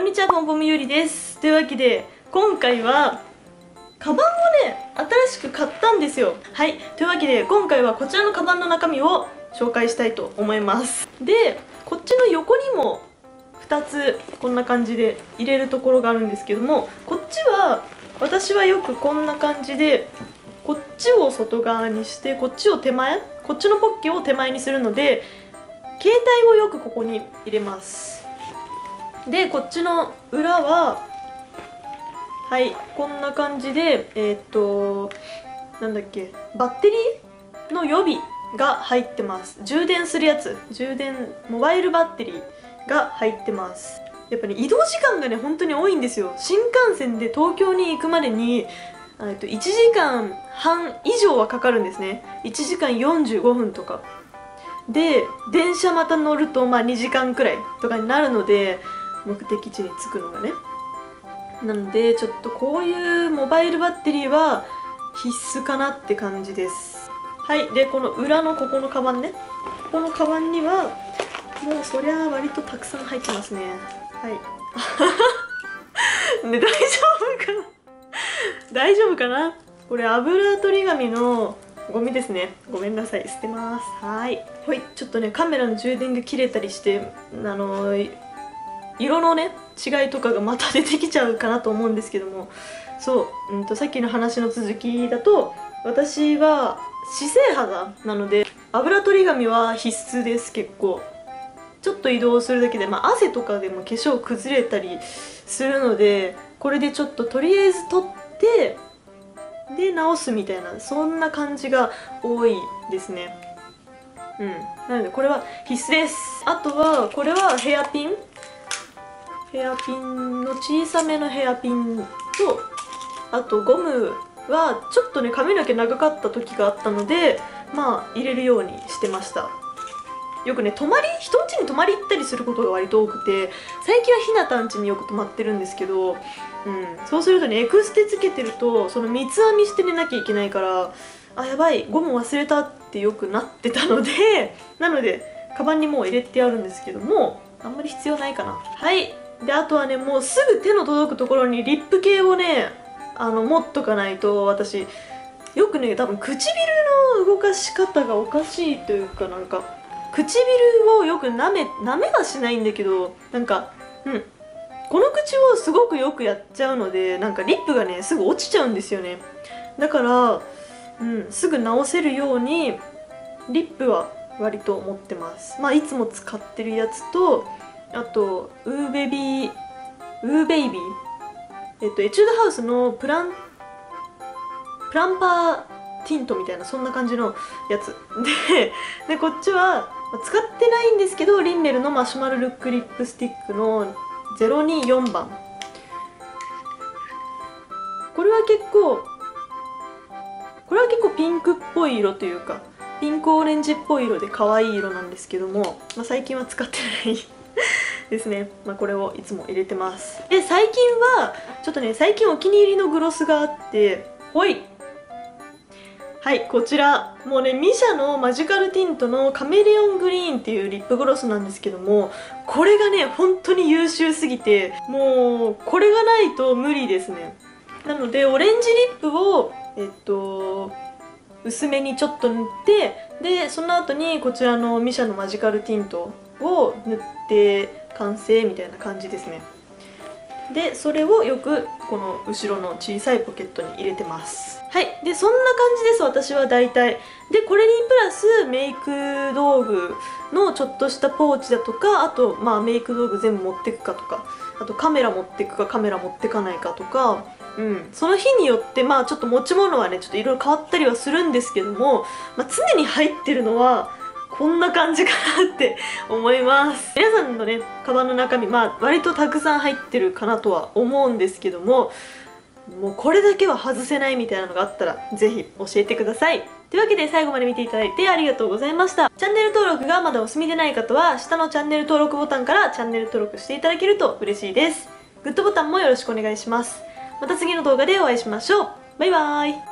んにちはポンポンゆりです。というわけで今回はカバンをね新しく買ったんですよ。はい。というわけで今回はこちらのカバンの中身を紹介したいと思います。でこっちの横にも2つこんな感じで入れるところがあるんですけどもこっちは私はよくこんな感じでこっちを外側にしてこっちを手前こっちのポッケを手前にするので携帯をよくここに入れます。でこっちの裏ははいこんな感じでえー、っとなんだっけバッテリーの予備が入ってます。充電するやつ。充電モバイルバッテリーが入ってます。やっぱね移動時間がね本当に多いんですよ。新幹線で東京に行くまでにと1時間半以上はかかるんですね。1時間45分とか。で電車また乗るとまあ2時間くらいとかになるので目的地に着くのがね。なのでちょっとこういうモバイルバッテリーは必須かなって感じです。はいでこの裏のここのカバンね。ここのカバンにはもうそりゃ割とたくさん入ってますね。はい。ね大丈夫かな？大丈夫かな？これ油取り紙のゴミですね。ごめんなさい。捨てます。はい。ほいちょっとねカメラの充電が切れたりしてあの色のね違いとかがまた出てきちゃうかなと思うんですけども。そう、うんと、さっきの話の続きだと私は姿勢肌なので油取り紙は必須です結構。ちょっと移動するだけで、まあ、汗とかでも化粧崩れたりするのでこれでちょっととりあえず取ってで直すみたいなそんな感じが多いですね。うん。なのでこれは必須です。あとはこれはヘアピンヘアピンの小さめのヘアピンとあとゴムはちょっとね髪の毛長かった時があったのでまあ入れるようにしてました。よくね泊まり人ん家に泊まり行ったりすることが割と多くて最近はひなたん家によく泊まってるんですけど、うん、そうするとねエクステつけてるとその三つ編みして寝なきゃいけないからあやばいゴム忘れたってよくなってたので なのでカバンにもう入れてあるんですけどもあんまり必要ないかな。はい。であとはねもうすぐ手の届くところにリップ系をねあの持っとかないと私よくね多分唇の動かし方がおかしいというかなんか唇をよく舐め舐めはしないんだけどなんかうんこの口をすごくよくやっちゃうのでなんかリップがねすぐ落ちちゃうんですよね。だからうんすぐ直せるようにリップは割と持ってます。まあいつも使ってるやつとあとウーベビーウーベイビーえっとエチュードハウスのプランプランパーティントみたいなそんな感じのやつ。ででこっちは使ってないんですけどリンメルのマシュマロルックリップスティックの024番これは結構これは結構ピンクっぽい色というかピンクオレンジっぽい色で可愛い色なんですけども、まあ、最近は使ってない。ですね、まあ、これをいつも入れてます。で最近はちょっとね最近お気に入りのグロスがあってほい。はいこちら。もうねミシャのマジカルティントのカメレオングリーンっていうリップグロスなんですけどもこれがね本当に優秀すぎてもうこれがないと無理ですね。なのでオレンジリップをえっと薄めにちょっと塗ってでその後にこちらのミシャのマジカルティントを塗って完成みたいな感じですね。でそれをよくこの後ろの小さいポケットに入れてます。はい。でそんな感じです私は大体。でこれにプラスメイク道具のちょっとしたポーチだとかあとまあメイク道具全部持ってくかとかあとカメラ持ってくかカメラ持ってかないかとかうん、その日によってまあちょっと持ち物はねちょっといろいろ変わったりはするんですけども、まあ、常に入ってるのはこんな感じかなって思います。皆さんのねカバンの中身まあ割とたくさん入ってるかなとは思うんですけどももうこれだけは外せないみたいなのがあったらぜひ教えてください。というわけで最後まで見ていただいてありがとうございました。チャンネル登録がまだお済みでない方は下のチャンネル登録ボタンからチャンネル登録していただけると嬉しいです。グッドボタンもよろしくお願いします。また次の動画でお会いしましょう。バイバーイ。